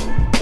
you